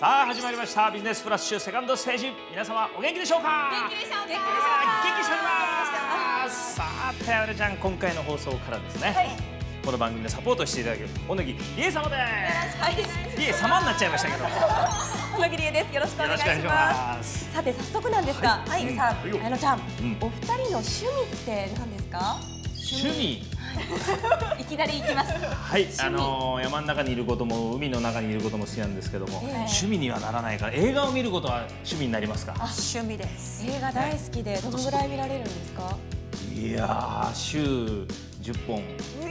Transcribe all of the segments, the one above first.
さあ始まりました。ビジネスフラッシュセカンドステージ。皆様お元気でしょうか？元気でしょうか？元気しておりますさあてあれちゃん今回の放送からですね、はいこの番組でサポートしていただける小野木理恵様ではいす理恵様になっちゃいましたけどよ小野木理恵ですよろしくお願いしまますすさて早速なんですがはい、うんさあやのちゃん、んお二人の趣味って何ですか趣味。い。きなり行きます。はい、あのー山の中にいることも海の中にいることも好きなんですけども、ええ。趣味にはならないから映画を見ることは趣味になりますか？趣味です。映画大好きでどのぐらい見られるんですか？いやー週10本。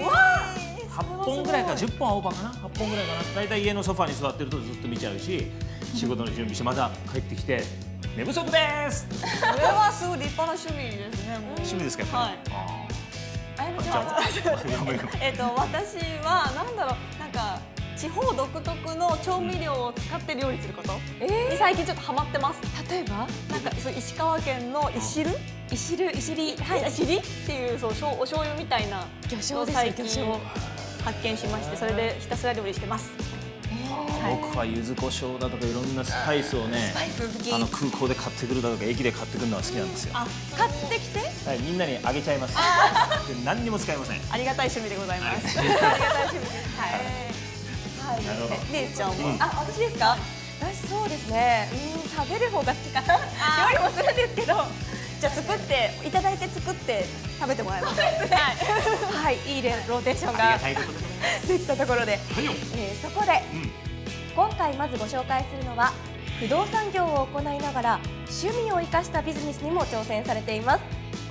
わあ8本ぐらいか10本はオーバーかな？8本ぐらいかな？大体家のソファに座ってるとずっと見ちゃうし 仕事の準備してまた帰ってきて寝不足です。これはすごい立派な趣味ですね。趣味ですかやっぱり、はい私はなんだろうなんか地方独特の調味料を使って料理すること。えに最近ちょっとハマってます。ー、例えば？なんかそう石川県のいしる、いしる？いしり？はいいしりっていうそうしょうお醤油みたいな魚醤最近発見しましてそれでひたすら料理してます。僕は柚子胡椒だとかいろんなスパイスをねあの空港で買ってくるだとか駅で買ってくるのは好きなんですよあ買ってきて？はい、みんなにあげちゃいます。で何にも使いません。ありがたい趣味でございます。ありがたい趣味。はい。はいなるほどえ姉ちゃんは、うんあ、私ですか？私そうですね。うん、食べる方が好きかな。料理もするんですけど。じゃあ作っていただいて作って食べてもらいましょう。はい。はい、いローテーションがで。できたところで。えーそこでうん。今回まずご紹介するのは不動産業を行いながら趣味を生かしたビジネスにも挑戦されています。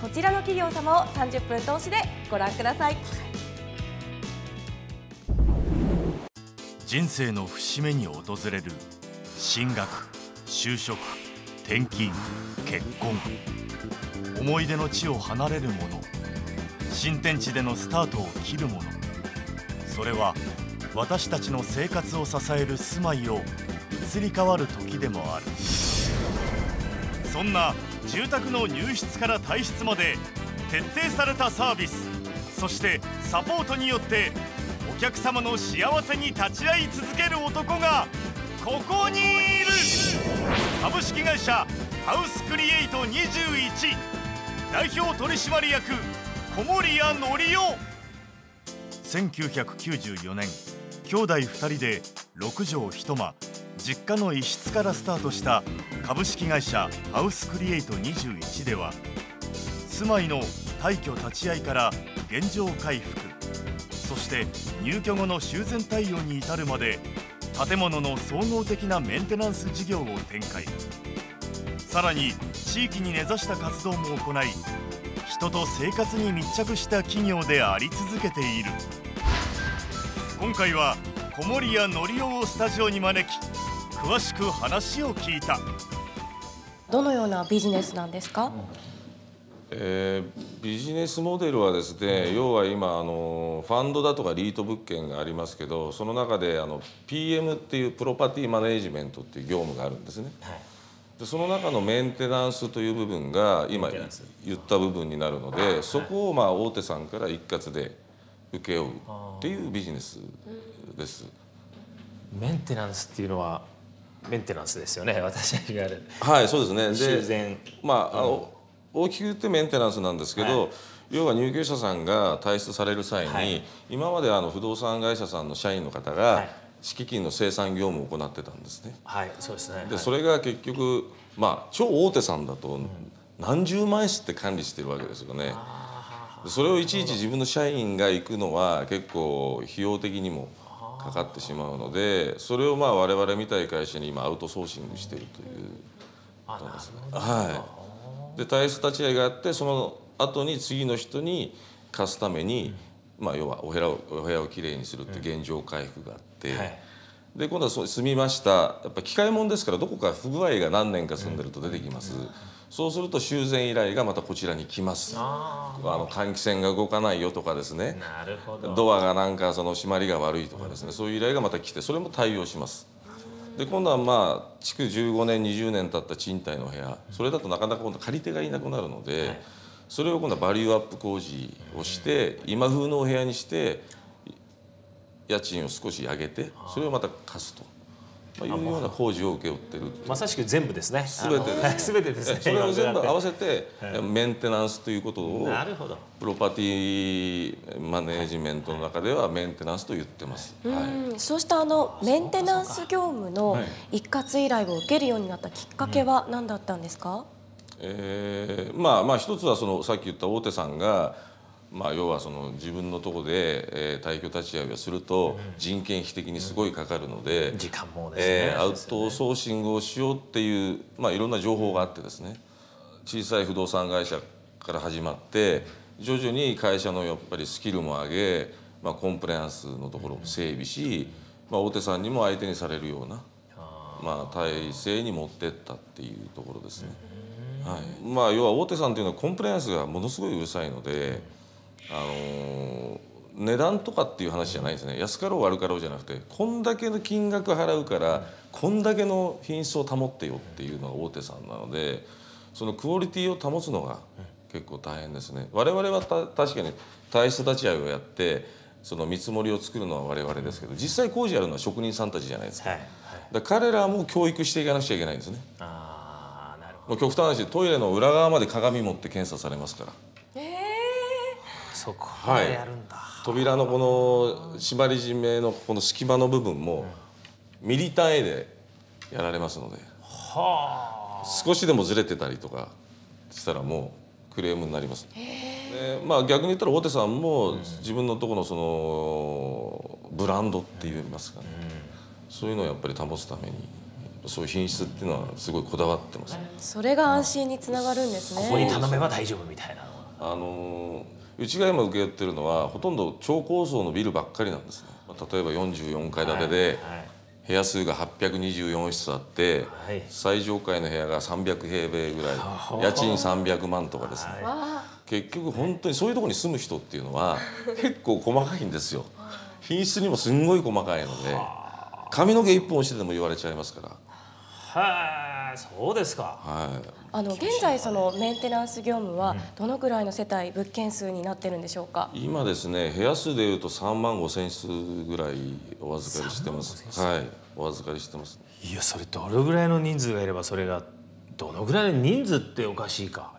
こちらの企業様を30分通しでご覧ください。人生の節目に訪れる進学就職転勤結婚。思い出の地を離れる者新天地でのスタートを切る者それは私たちの生活を支える住まいを移り変わる時でもある。そんな住宅の入室から退室まで徹底されたサービスそしてサポートによってお客様の幸せに立ち会い続ける男がここにいる。株式会社ハウスクリエイト21代表取締役小森屋則夫。1994年兄弟2人で6畳一間実家の一室からスタートした株式会社ハウスクリエイト21では住まいの退去立ち会いから現状回復。そして入居後の修繕対応に至るまで建物の総合的なメンテナンス事業を展開。さらに地域に根ざした活動も行い人と生活に密着した企業であり続けている。今回は小森屋則夫をスタジオに招き詳しく話を聞いた。どのようなビジネスなんですか、えービジネスモデルはですね要は今あのファンドだとかリート物件がありますけどその中であの PM っていうプロパティマネージメントっていう業務があるんですね。でその中のメンテナンスという部分が今言った部分になるのでそこをまあ大手さんから一括で請け負うっていうビジネスです。メンテナンスっていうのはメンテナンスですよね。私たちがはいそうですねで修繕。まあ、あの大きく言ってメンテナンスなんですけど、はい要は入居者さんが退出される際に、はい今まであの不動産会社さんの社員の方がはい敷金の生産業務を行ってたんですね。はい、そうですね。ではいそれが結局、まあ、超大手さんだと何十万円って管理してるわけですよね。でそれをいちいち自分の社員が行くのは結構費用的にもかかってしまうのでそれをまあ我々みたいな会社に今アウトソーシングしているという。あなるほどはい、で体質立ち会いがあってその後に次の人に貸すために、まあ、要はお部屋をお部屋をきれいにするって現状回復があって、はい。で今度はそう住みました。やっぱ機械もんですからどこか不具合が何年か住んでると出てきます、そうすると修繕依頼がまたこちらに来ます。ああの換気扇が動かないよとかですね。あ、なるほど。ドアがなんかその閉まりが悪いとかですね、そういう依頼がまた来てそれも対応します。で今度はまあ築15年20年経った賃貸の部屋。それだとなかなか今度借り手がいなくなるので、はい。それを今度はバリューアップ工事をして今風のお部屋にして家賃を少し上げてそれをまた貸すとまあ、いうような工事を請け負ってるまさしく全部ですね。全てです すべてですね。それを全部合わせせてメンテナンスということをなるほど。プロパティマネージメントの中ではメンテナンスと言ってます。はい。うんそうしたあのメンテナンス業務のはい。一括依頼を受けるようになったきっかけは何だったんですか、えーまあまあ一つはそのさっき言った大手さんが、まあ、要はその自分のところで、えー、退去立ち会いをすると人件費的にすごいかかるので、時間もですね、えーアウトソーシングをしようっていう、まあ、いろんな情報があってですね小さい不動産会社から始まって徐々に会社のやっぱりスキルも上げ、まあ、コンプライアンスのところを整備し、まあ、大手さんにも相手にされるような、まあ、体制に持ってったっていうところですね。はい。まあ、要は大手さんというのはコンプライアンスがものすごいうるさいので、あのー値段とかっていう話じゃないですね。安かろう悪かろうじゃなくてこんだけの金額払うからこんだけの品質を保ってよっていうのが大手さんなのでそのクオリティを保つのが結構大変ですね。我々はた確かに体質立ち会いをやってその見積もりを作るのは我々ですけど実際工事やるのは職人さんたちじゃないですか。はいはい。だ彼らも教育していかなくちゃいけないんですね。ああなるほもう極端な話トイレの裏側まで鏡持って検査されますから。どそこまはい。でやるんだ、扉のこの縛り締めのこの隙間の部分もミリ単位でやられますのでは少しでもずれてたりとかしたらもうクレームになります。でまあ逆に言ったら大手さんも自分のところのそのブランドって言いますかね、そういうのをやっぱり保つためにそういう品質っていうのはすごいこだわってます。それが安心につながるんですね。ここに頼めば大丈夫みたいなあのうちが今受け負ってるのはほとんど超高層のビルばっかりなんですね。まあ例えば44階建てで、はい部屋数が824室あって、はい。最上階の部屋が300平米ぐらい。家賃300万とかですね、わ結局本当にそういうところに住む人っていうのは結構細かいんですよ。品質にもすんごい細かいので髪の毛一本落ちてでも言われちゃいますから。はいそうですか。はい。ああの現在そのメンテナンス業務はどのぐらいの世帯物件数になってるんでしょうか？今ですね部屋数でいうと3万5千室ぐらいお預かりしてます。はい。お預かりしてます。いやそれどれぐらいの人数がいればそれがどのぐらいの人数っておかしいか。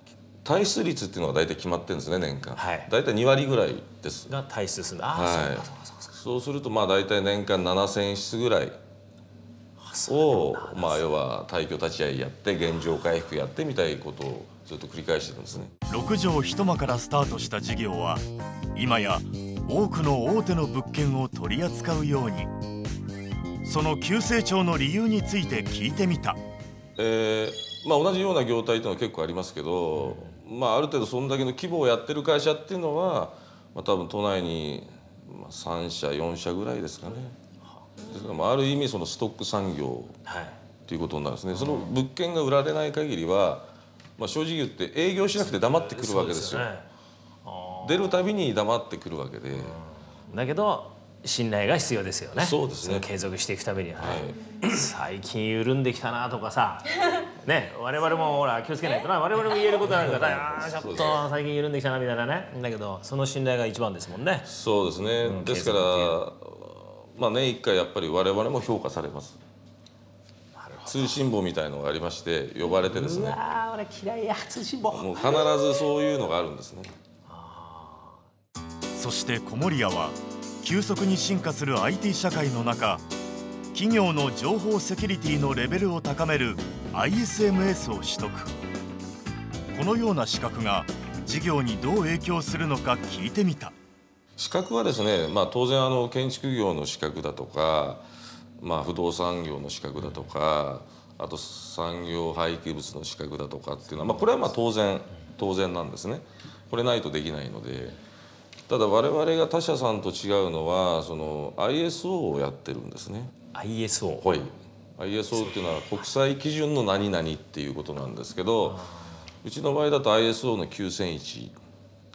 退出率っていうのが大体決まってるんですね年間、はい。大体2割ぐらいです。が退出するんだ。ああ、はい。そうかそうかそうかそうするとまあ大体年間7,000室ぐらいをまあ要は退去立ち会いやって現状回復やってみたいことをずっと繰り返してるんですね。6畳一間からスタートした事業は今や多くの大手の物件を取り扱うようにその急成長の理由について聞いてみたえーまあ、同じような業態というのは結構ありますけど、まあ、ある程度そんだけの規模をやってる会社っていうのは、まあ、多分都内にまあ3社4社ぐらいですかね。ですからまあある意味そのストック産業はい。ということになるんですね。その物件が売られない限りは、まあ、正直言って営業しなくて黙ってくるわけですよ。ね。出るたびに黙ってくるわけで、だけど信頼が必要ですよね。そうですね。継続していくためには、はい。最近緩んできたなとかさ。ね我々もほら気をつけないとな。我々も言えることなんだから あーちょっと最近緩んできたなみたいなね。だけどその信頼が一番ですもんね。そうですね、ですからまあ年一回やっぱり我々も評価されます。通信簿みたいのがありまして呼ばれてですね。ああ俺嫌いや。通信簿。もう必ずそういうのがあるんですね。そしてコモリアは急速に進化する IT 社会の中企業の情報セキュリティのレベルを高める ISMS を取得。このような資格が事業にどう影響するのか聞いてみた資格はですね、まあ、当然あの建築業の資格だとか、まあ、不動産業の資格だとかあと産業廃棄物の資格だとかっていうのは、まあ、これはまあ当然当然なんですね。これないとできないので。ただ我々が他社さんと違うのはその ISO をやってるんですね。ISO はい。ISO っていうのは国際基準の何々っていうことなんですけどうちの場合だと ISO の9001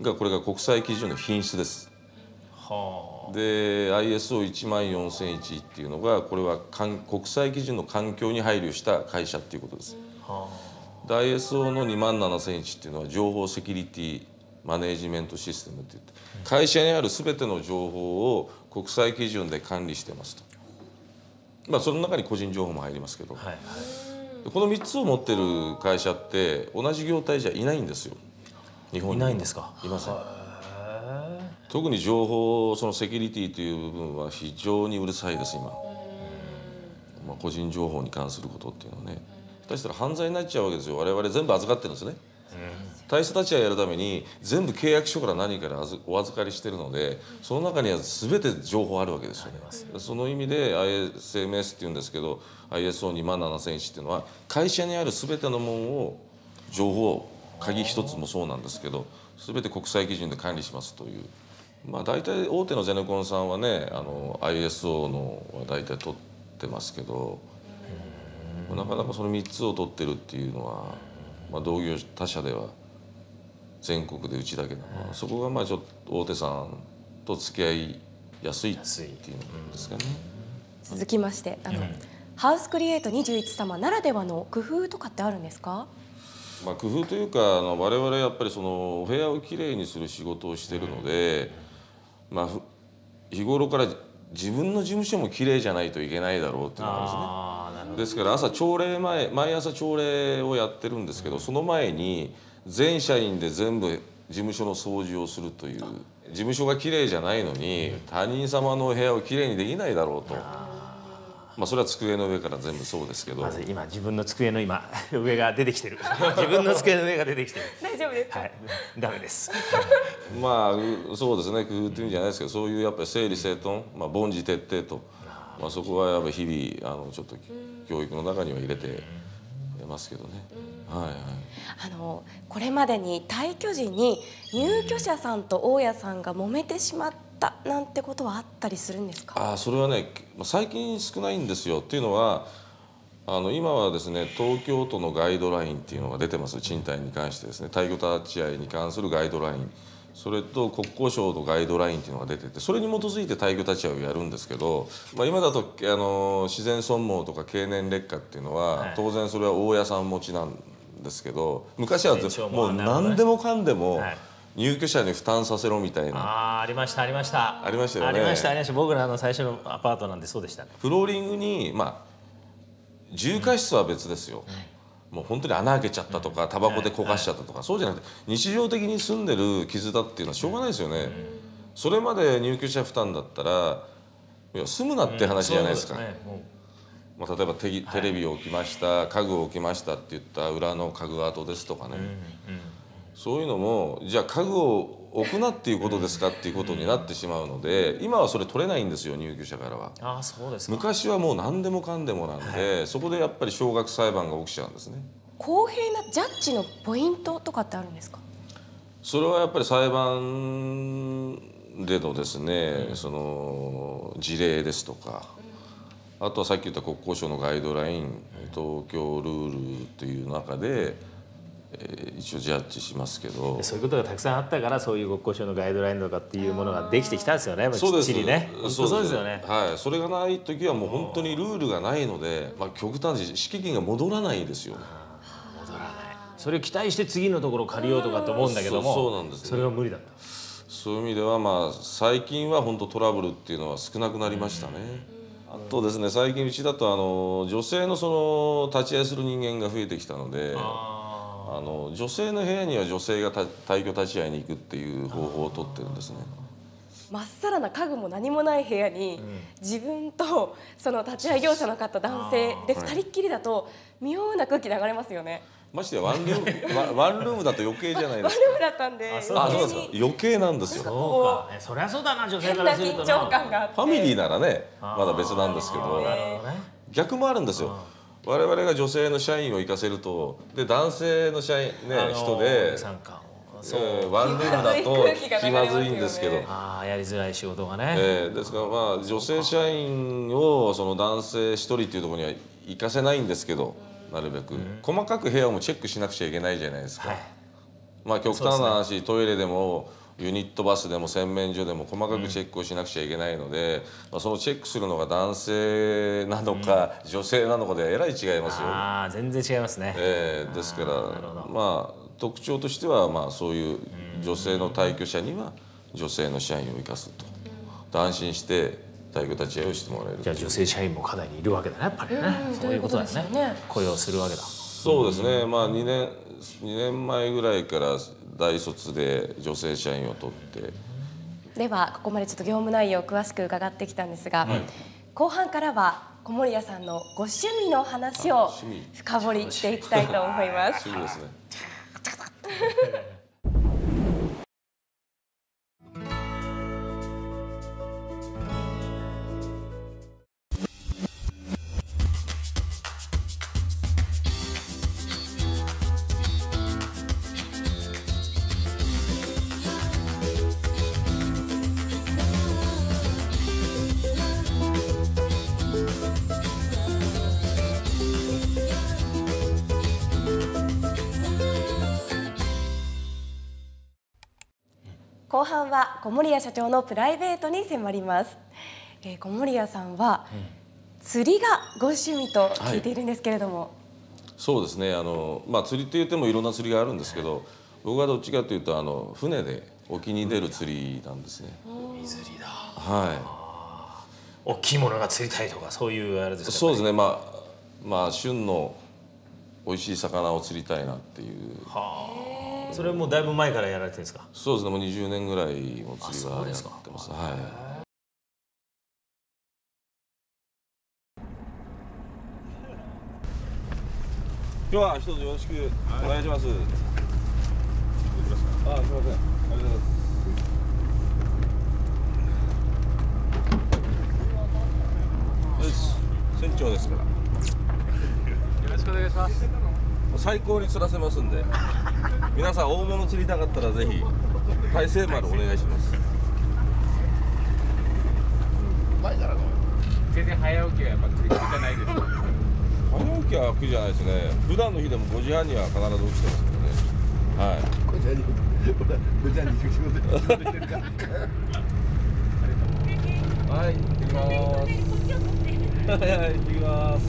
がこれが国際基準の品質です。はで ISO14001 っていうのがこれは国際基準の環境に配慮した会社っていうことです。で ISO の27001っていうのは情報セキュリティマネージメントシステムって言って会社にある全ての情報を国際基準で管理してますと。まあその中に個人情報も入りますけど、はいはい。この3つを持ってる会社って同じ業態じゃいないんですよ。日本に。いないんですか？いません特に情報そのセキュリティという部分は非常にうるさいです今、まあ、個人情報に関することっていうのはね。下手したら犯罪になっちゃうわけですよ。我々全部預かってるんですね。体質立ち会いやるために全部契約書から何から預お預かりしてるのでその中には全て情報あるわけですよね。その意味で ISMS っていうんですけど ISO2 万7001っていうのは会社にある全てのものを情報鍵一つもそうなんですけど全て国際基準で管理しますというまあ大体大手のゼネコンさんはねあの ISO のは大体取ってますけどなかなかその3つを取ってるっていうのは、まあ、同業他社では全国でうちだけど、そこがまあちょっと大手さんと付き合いやすいっていうのですかね。続きましてあの、ハウスクリエイト21様ならではの工夫とかってあるんですか？まあ、工夫というかあの我々やっぱりそのお部屋をきれいにする仕事をしてるので、まあ、ふ日頃から自分の事務所もきれいじゃないといけないだろうっていうのがあるんですね。ですから朝朝礼前毎朝朝礼をやってるんですけどその前に全社員で全部事務所の掃除をするという事務所がきれいじゃないのに他人様のお部屋をきれいにできないだろうとまあそれは机の上から全部そうですけど。まず今自分の机の今上が出てきてる。自分の机の上が出てきてる。大丈夫ですか、はい。ダメです。まあうそうですね。工夫っていうんじゃないですけどそういうやっぱり整理整頓、まあ、凡事徹底と、まあ、そこはやっぱり日々あのちょっと教育の中には入れてますけどね。はいはい。あのこれまでに退去時に入居者さんと大家さんが揉めてしまったなんてことはあったりするんですか？ああそれはねまあ最近少ないんですよ。っていうのはあの今はですね東京都のガイドラインっていうのが出てます。賃貸に関してですね。退去立ち会いに関するガイドライン。それと国交省のガイドラインっていうのが出ててそれに基づいて退去立ち会いをやるんですけど、まあ、今だとあの自然損耗とか経年劣化っていうのは、はい。当然それは大家さん持ちなんですけど昔はももう何でもかんでもはい入居者に負担させろみたいな。ああありましたありました。ありましたよね。ありましたありました。僕らの最初のアパートなんでそうでした？ねフローリングにまあ重過失は別ですよ、もう本当に穴開けちゃったとかタバコで焦がしちゃったとか、そうじゃなくて日常的に住んでる傷だっていうのはしょうがないですよね、それまで入居者負担だったらいや住むなって話じゃないですか、まあ、例えばテレビを置きました家具を置きましたって言った裏の家具跡ですとかね、そういうのもじゃあ家具を置くなっていうことですかっていうことになってしまうので今はそれ取れないんですよ入居者からは。ああそうですか昔はもう何でもかんでもなんで、そこでやっぱり少額裁判が起きちゃうんですね。公平なジャッジのポイントとかってあるんですか？それはやっぱり裁判でのですね、その事例ですとか、あとはさっき言った国交省のガイドライン、東京ルールという中で、えー一応ジャッジしますけど。そういうことがたくさんあったからそういう国交省のガイドラインとかっていうものができてきたんですよね。そうです。ね。そうです。よね。はい、それがない時はもう本当にルールがないので、まあ、極端に敷金が戻らないですよ。それを期待して次のところを借りようとかって思うんだけどもそうなんですね。それが無理だった。そういう意味ではまあ最近は本当トラブルっていうのは少なくなりましたね。あとですね最近うちだとあの女性のその立ち会いする人間が増えてきたのであの女性の部屋には女性がた退去立ち会いに行くっていう方法をとってるんですね。まっさらな家具も何もない部屋に、自分とその立ち会い業者の方男性で2人っきりだと妙な空気流れますよね。ましてやワンルーム ワワンルームだと余計じゃないですか。ワンルームだったんであそうですか余計なんですよ。そうか。えそりゃそうだな女性からすると緊張感があって。ファミリーならねまだ別なんですけど。なるほどね。逆もあるんですよ。我々が女性の社員を行かせるとで男性の社員ね、あの人で参加をえーワンルームだと気まずいんですけど、ああやりづらい仕事がね、えーですからまあ女性社員をその男性一人っていうところには行かせないんですけどなるべく、細かく部屋もチェックしなくちゃいけないじゃないですか。はい。まあ極端な話、トイレでもユニットバスでも洗面所でも細かくチェックをしなくちゃいけないので、まあ、そのチェックするのが男性なのか、女性なのかでえらい違いますよ。ああ全然違いますね、えーですからまあ特徴としてはまあそういう女性の退去者には女性の社員を生かすと。で安心して待遇立ち会いをしてもらえる。じゃあ女性社員もかなりいるわけだねやっぱりね、そういうことだよね。ね雇用するわけだ。そうですね、まあ2年2年前ぐらいから大卒で女性社員を取って。ではここまでちょっと業務内容を詳しく伺ってきたんですが、後半からは小森屋さんのご趣味の話を趣味深掘りしていきたいと思います。すぐですね 後半は小森屋社長のプライベートに迫ります。えー、小森屋さんは、釣りがご趣味と聞いているんですけれども、そうですね。あの、まあ、釣りって言ってもいろんな釣りがあるんですけど僕はどっちかというとあの船で沖に出る釣りなんですね。水釣りだ。は大きいものが釣りたいとかそういうあれですい、か？そうですね。まあまあ旬の美味しい魚を釣りたいなっていうそれもだいぶ前からやられてるんですか？そうですねもう20年ぐらいも釣りはやってます。はい今日は一つよろしくお願いします。あ、すみません。ありがとうございます。よし、船長ですから。よろしくお願いします。最高に釣らせますんで。皆さん大物釣りたかったらぜひ大成丸お願いします。全然早起きはやっぱ釣りじゃないですか早起きは苦じゃないですね。普段の日でも5時半には必ず起きてますからね。はい。こちらに、仕事仕事してるから。はい、行ってきます。はい、はい、行ってきます。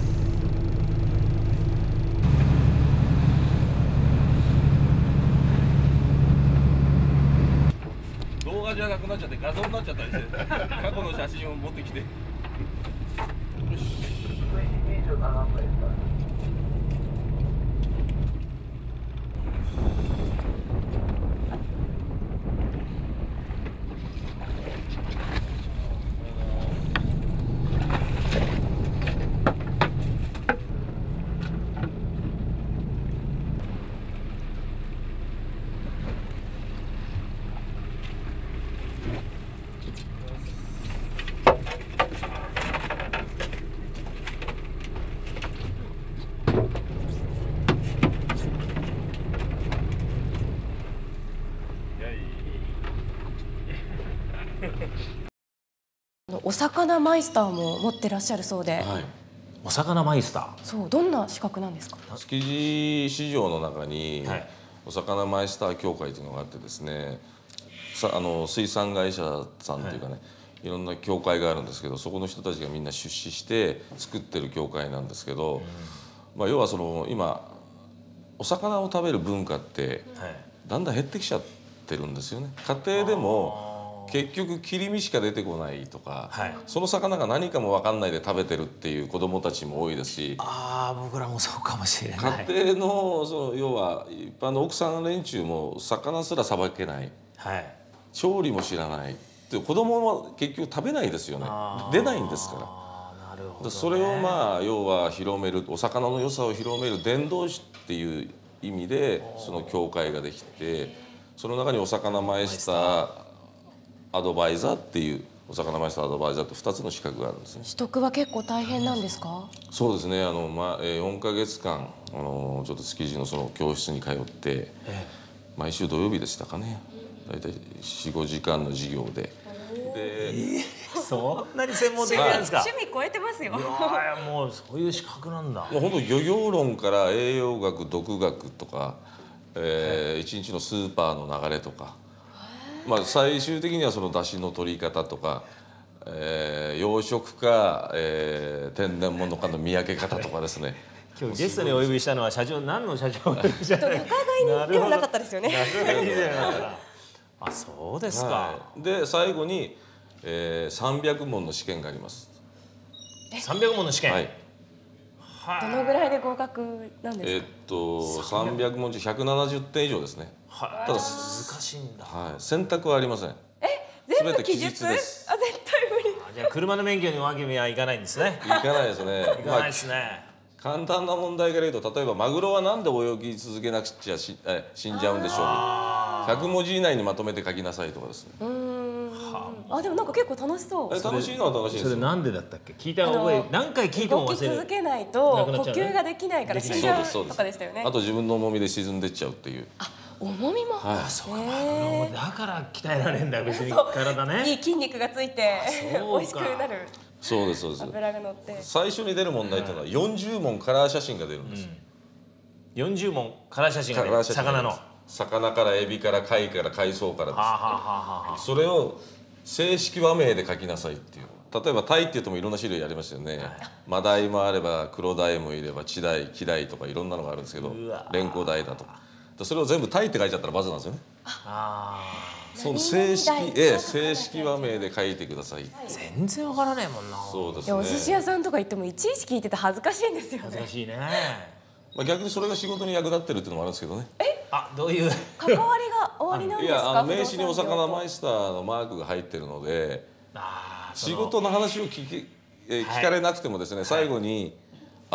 動画じゃなくなっちゃって画像になっちゃったりして過去の写真を持ってきて。よしお魚マイスターも持ってらっしゃるそうで、はい。お魚マイスター。そうどんな資格なんですか？築地市場の中にはい。お魚マイスター協会というのがあってですねさあの水産会社さんというかね、い、ろんな協会があるんですけどそこの人たちがみんな出資して作ってる協会なんですけど、まあ、要はその今お魚を食べる文化ってはい。だんだん減ってきちゃってるんですよね。家庭でも結局切り身しか出てこないとか、はい。その魚が何かも分かんないで食べてるっていう子どもたちも多いですしああ僕らもそうかもしれない。家庭のその要は一般の奥さん連中も魚すらさばけない。はい。調理も知らないで子供は結局食べないですよね。出ないんですから。ああなるほど、ね、でそれをまあ要は広めるお魚の良さを広める伝道師っていう意味でその協会ができてその中にお魚マイスターアドバイザーっていうお魚マイスターアドバイザーって2つの資格があるんですね。取得は結構大変なんですか？そうですねあの、まあえー、4か月間あのちょっと築地のその教室に通って毎週土曜日でしたかね大体45時間の授業で。でそんなに専門的なんですか、趣味超えてますよ。いやいやもうそういう資格なんだもう本当漁業論から栄養学毒学とか、えー一日のスーパーの流れとか、まあ、最終的にはその出汁の取り方とか、えー養殖か、えー天然物かの見分け方とかですね。今日ゲストにお呼びしたのは社長何の社長をお呼びしたの仲買人ではなかったですよね。あそうですか、はい。で最後に、えー、300問の試験があります。300問の試験、はい。どのぐらいで合格なんですか、えーっと300問中170点以上ですね。はただ難しいんだ。はい、選択はありません。全部全て記記述述です。あ絶対無理。あじゃあ車の免許にわけにはいかないんですね。いかないですね。いかないですね、簡単な問題から言うと例えばマグロは何で泳ぎ続けなくちゃしえ死んじゃうんでしょう。100文字以内にまとめて書きなさいとかですね。あ。でもなんか結構楽しそう。え楽しいのは楽しいですよ。それなんでだったっけ？聞いた覚え何回聞いても忘れる。続けないと呼吸ができないから死んじゃうとかでしたよね。あと自分の重みで沈んでっちゃうっていう重みも、はい。そうへだから鍛えられるんだ別に。体ね。いい筋肉がついて美味しくなる。そうですそうです。脂が乗って。最初に出る問題っていうのは40問カラー写真が出るんです、40問カラー写真がねカラー写真が魚の。は魚からエビから貝から海藻からです。あはあはあはあ。それを正式和名で書きなさいっていう。例えばタイって言ってもいろんな種類ありますよね。マダイもあればクロダイもいればチダイキダイとかいろんなのがあるんですけどレンコダイだとでそれを全部タイって書いちゃったらバズなんですよね。あその正式ええ正式和名で書いてください。ー全然わからないもんな。そうですいやお寿司ね屋さんとか行ってもいちいち聞いてて恥ずかしいんですよね。恥ずかしいね。まあ逆にそれが仕事に役立ってるっていうのもあるんですけどね。あどういう？関わりが終わりなんいですか？やあの名刺にお魚マイイスターのマークが入ってるので仕事の話を聞き、えー聞かれなくてもですね、最後に「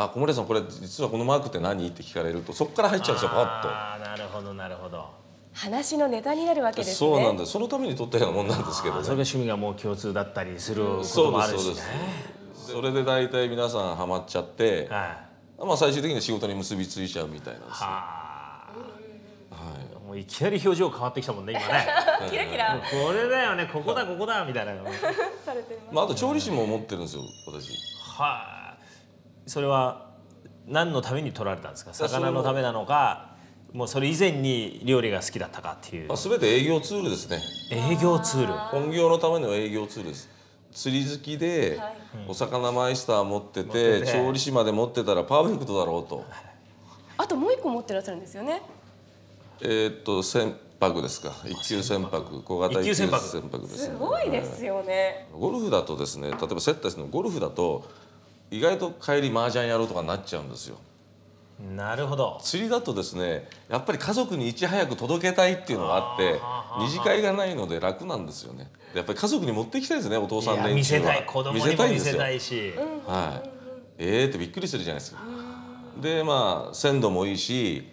あ小森さんこれ実はこのマークって何?」って聞かれるとそこから入っちゃうんですよパあーなるほどなるほど。話のネタになるわけッとですね。そうなんです。そのために取ったようなもんなんですけどね。あそれが趣味がもう共通だったりするこそうともあるしね。ですそうです。それで大体皆さんハマっちゃって、はい。まあ、最終的に仕事に結びついちゃうみたいなんですねはあはい。もういきなり表情変わってきたもんね今ね。キラキラ。これだよねここだここだみたいな。の されてる。まあ、あと調理師も持ってるんですよ私。はいそれは何のために取られたんですか？魚のためなのか？もうそれ以前に料理が好きだったかっていう。まあ、全て営業ツールですね。営業ツール？本業のための営業ツールです。釣り好きで、お魚マイスター持ってて調理師まで持ってたらパーフェクトだろうと。あともう一個持ってらっしゃるんですよね。えーっと船舶ですか。一級船舶。小型一級船舶。ですすねごいですよね。ゴルフだとですね例えば接待するのゴルフだと意外と帰り麻雀やろうとかなっちゃうんですよ。なるほど。釣りだとですねやっぱり家族にいち早く届けたいっていうのがあって二次会がないので楽なんですよね。やっぱり家族に持っていきたいですねお父さん連中は。見せたい。子供にも見せたいし。はい。えーってびっくりするじゃないですか。でまあ鮮度もいいし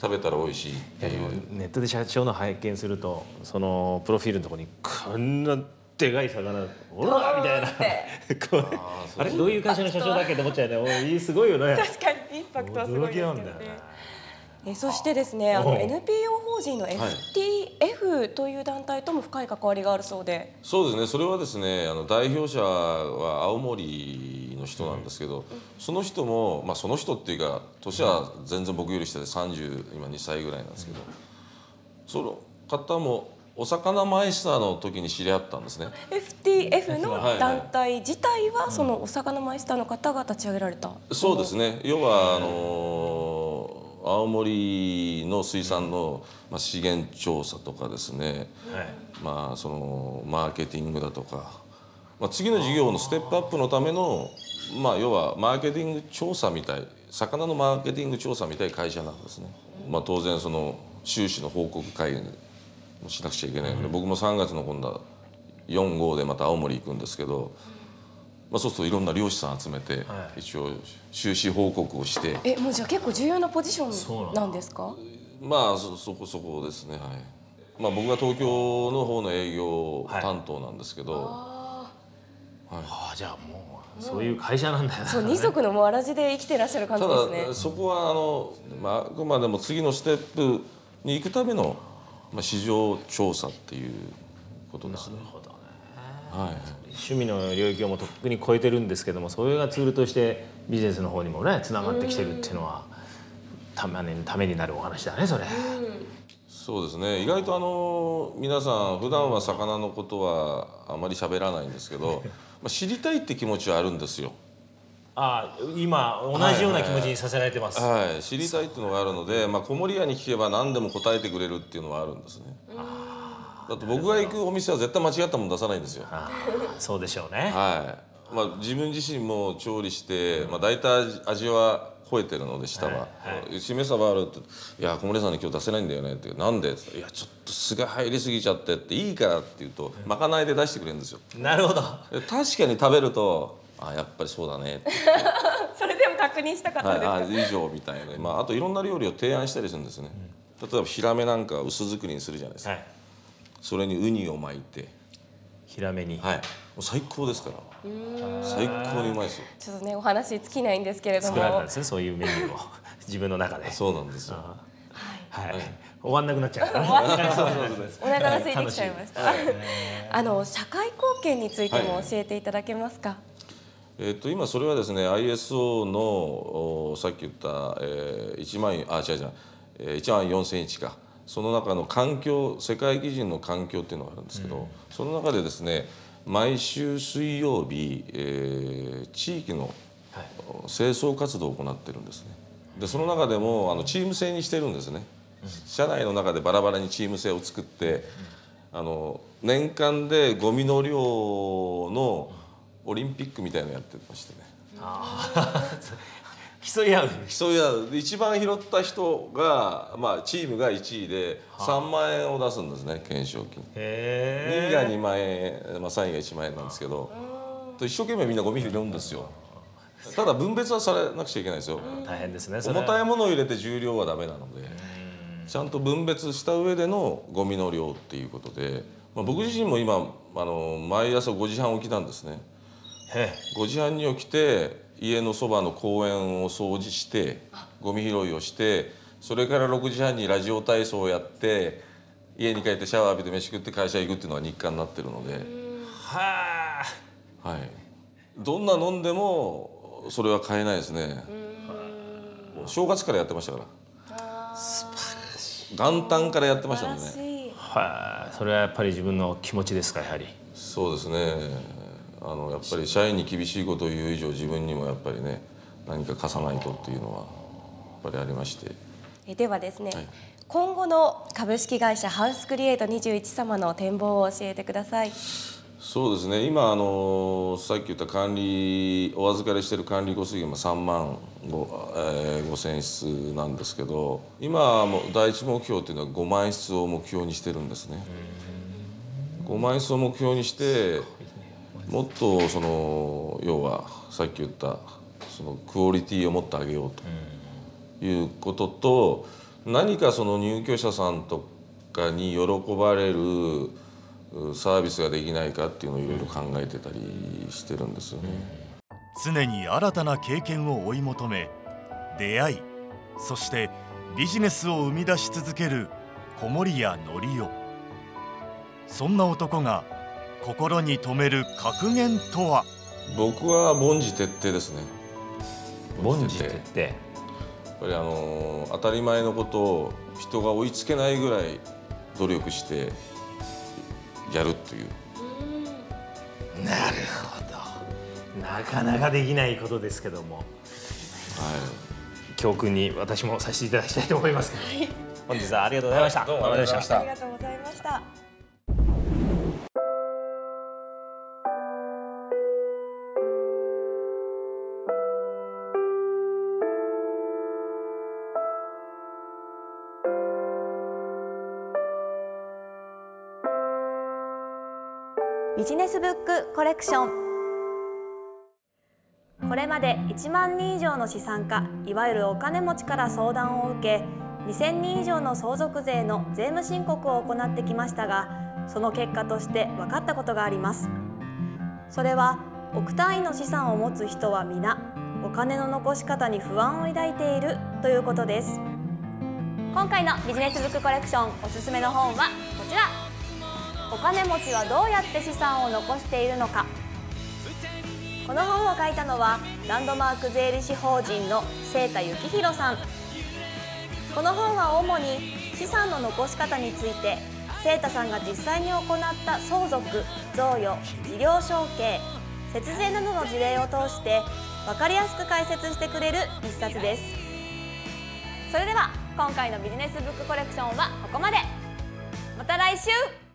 食べたら美味しいっていう。ネットで社長の拝見するとそのプロフィールのところにこんなでかい魚おらみたいな。こうあれどういう会社の社長だっけと思っちゃうよね。すごいよね。確かにインパクトはすごいですけどねねえそしてですねあの NPO 法人の FTF という団体とも深い関わりがあるそうで。そうですね。それはですねあの代表者は青森の人なんですけど、その人も、まあ、その人っていうか年は全然僕より下で30今2歳ぐらいなんですけど、その方もお魚マイスターの時に知り合ったんですね。FTF の団体自体はそのお魚マイスターの方が立ち上げられた？そうですね。要はあのー青森の水産の、まあ、資源調査とかですね、はい。まあそのマーケティングだとか、まあ、次の事業のステップアップのためのまあ要はマーケティング調査みたい魚のマーケティング調査みたい会社なんですね。まあ、当然その収支の報告会もしなくちゃいけないので、僕も3月の今度は4号でまた青森行くんですけど、まあ、そうするといろんな漁師さん集めて、一応収支報告をして。えもうじゃあ結構重要なポジションなんですか？まあそそこそこですね。はい。まあ、僕は東京の方の営業担当なんですけど、ああじゃあもうそういう会社なんだよな。そう二足のわらじで生きてらっしゃる感じたですね。だそこはあの、まあ、あくまでも次のステップに行くための、まあ、市場調査っていうことですね。なるほどねはい趣味の領域をもうとっくに超えてるんですけどもそれがツールとしてビジネスの方にもねつながってきてるっていうのはためにためになるお話だねそれ。そうですね意外とあの皆さん普段は魚のことはあまり喋らないんですけど、まあ、知りたいって気持ちはあるんですよ。ああ今同じような気持ちにさせられてます。はい、知りたいっていうのがあるので、まあ、子守屋に聞けば何でも答えてくれるっていうのはあるんですね。だって僕が行くお店は絶対間違ったもの出さないんですよ。そうでしょうね。はい。まあ自分自身も調理して、まあ、大体味は超えてるので下は「しめ鯖ある?」って「いや小森さんに今日出せないんだよね」って「なんで?」って言ったら「いやちょっと酢が入りすぎちゃって」って「いいから」って言うとまかないで出してくれるんですよ。なるほど。で確かに食べると「あやっぱりそうだね」って。それでも確認したかったはい、ですか、あ以上みたいな、まあ、あといろんな料理を提案したりするんですね、例えばヒラメなんか薄作りにするじゃないですか、はい。それにウニを巻いて。ヒラメに、はい。もう最高ですから。最高にうまいですよ。ちょっとねお話尽きないんですけれども。作られたんですねそういうメニューを。自分の中で。そうなんですよ。はい、終わんなくなっちゃうからね。そうそうそうお腹が空いてきちゃいました。あの社会貢献についても教えていただけますか？えっと今それはですね ISO のおさっき言った、えー、1万あ違う違う、えー、1万4千1か。その中の環境世界基準の環境っていうのがあるんですけど、その中でですね毎週水曜日、えー地域の清掃活動を行ってるんですね。でその中でもあのチーム制にしてるんですね、社内の中でバラバラにチーム制を作って、あの年間でゴミの量のオリンピックみたいなのやってましてね。競い合う。競い合う。で一番拾った人が、まあ、チームが1位で3万円を出すんですね懸賞金。2へ位が2万円、まあ、3位が1万円なんですけどと一生懸命みんなゴミ拾うんですよ。ただ分別はされなくちゃいけないですよ。え大変ですね重たいものを入れて重量はダメなのでちゃんと分別した上でのゴミの量っていうことで、まあ、僕自身も今あの毎朝5時半起きなんですね。へ5時半に起きて家のそばの公園を掃除してゴミ拾いをしてそれから6時半にラジオ体操をやって家に帰ってシャワー浴びて飯食って会社行くっていうのが日課になってるので、えはあ。はい、どんな飲んでもそれは買えないですね。正月からやってましたから。元旦からやってましたんでねはいそれはやっぱり自分の気持ちですかやはり。そうですねあのやっぱり社員に厳しいことを言う以上自分にもやっぱりね何か貸さないとっていうのはやっぱりありまして。えではですね、はい。今後の株式会社ハウスクリエイト21様の展望を教えてください。そうですね。今あのさっき言った管理お預かりしてる管理個数が3万 5,、えー、5千室なんですけど今もう第一目標っていうのは5万室を目標にしてるんですね。5万室を目標にしてもっとその要はさっき言ったそのクオリティをもっと上げようということと何かその入居者さんとかに喜ばれるサービスができないかっていうのをいろいろ考えてたりしてるんですよね。常に新たな経験を追い求め出会いそしてビジネスを生み出し続ける小森屋則夫そんな男が心に留める格言とは？僕は凡事徹底ですね。凡事徹底。やっぱりあの当たり前のことを人が追いつけないぐらい努力してやるという。なるほど。なかなかできないことですけども。はい。教訓に私もさせていただきたいと思います本日はありがとうございました、どうもありがとうございました。ありがとうございました。レクション。これまで1万人以上の資産家いわゆるお金持ちから相談を受け2000人以上の相続税の税務申告を行ってきましたがその結果として分かったことがあります。それは億単位の資産を持つ人は皆お金の残し方に不安を抱いているということです。今回のビジネスブックコレクションおすすめの本はこちら。お金持ちはどうやって資産を残しているのか。この本を書いたのはランドマーク税理士法人の清田幸宏さん。この本は主に資産の残し方について清田さんが実際に行った相続贈与事業承継節税などの事例を通して分かりやすく解説してくれる一冊です。それでは今回のビジネスブックコレクションはここまで。また来週。